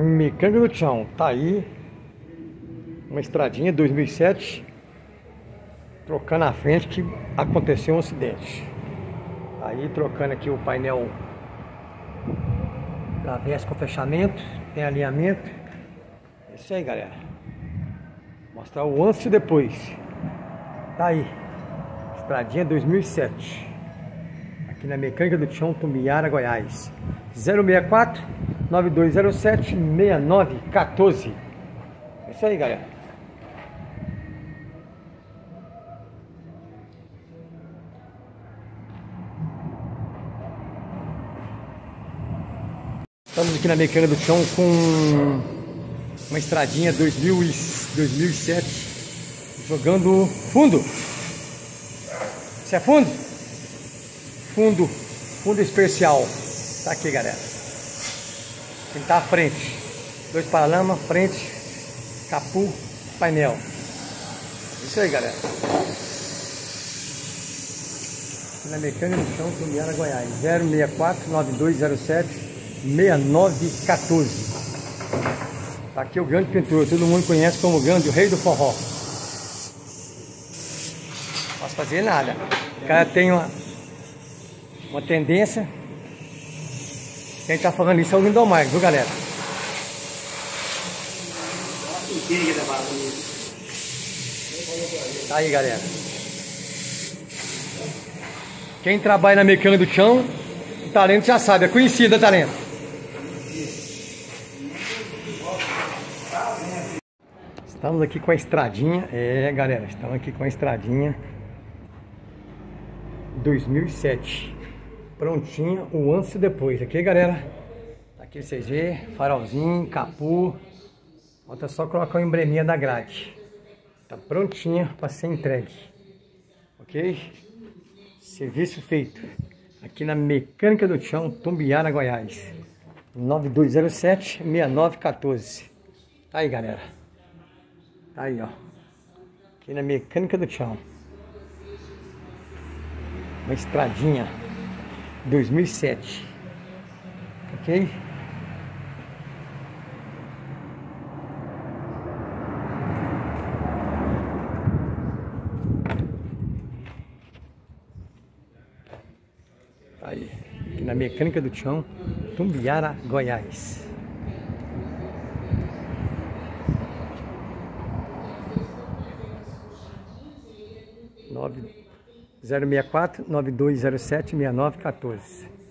Mecânica do Chão, tá aí uma estradinha 2007 trocando a frente que aconteceu um acidente. Tá aí trocando aqui o painel travessa com fechamento, tem alinhamento. É isso aí, galera. Mostrar o antes e depois. Tá aí. Estradinha 2007. Aqui na Mecânica do Chão, Tumbiara, Goiás. 064 9207 6914. É isso aí, galera. Estamos aqui na Mecânica do Chão com uma estradinha 2000 2007 jogando fundo. Isso é fundo? Fundo, fundo especial. Tá aqui, galera. Pintar a frente. Dois paralamas, frente, capu, painel. Isso aí, galera. Na mecânica do chão, Tumiana, Goiás. 064 9207 6914. Tá aqui o grande pintor, todo mundo conhece como o grande, o rei do forró. Não posso fazer nada. O cara tem uma, uma tendência quem tá falando isso é o Lindomar, viu galera? Tá aí galera. Quem trabalha na mecânica do chão, o talento já sabe, é conhecido o talento. Estamos aqui com a estradinha, é galera, estamos aqui com a estradinha 2007 prontinha o antes e depois. Aqui, galera, aqui vocês vê, farolzinho, capu. Falta só colocar o embleminha da grade. Tá prontinha para ser entregue. Ok? Serviço feito. Aqui na Mecânica do Chão, Tumbiara, Goiás. 9207-6914. Tá aí, galera. Tá aí, ó. Aqui na Mecânica do Chão. Uma estradinha. 2007. Ok? Aí, na mecânica do chão, Tumbiara, Goiás. Nove 064 9207 6914.